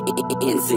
NC.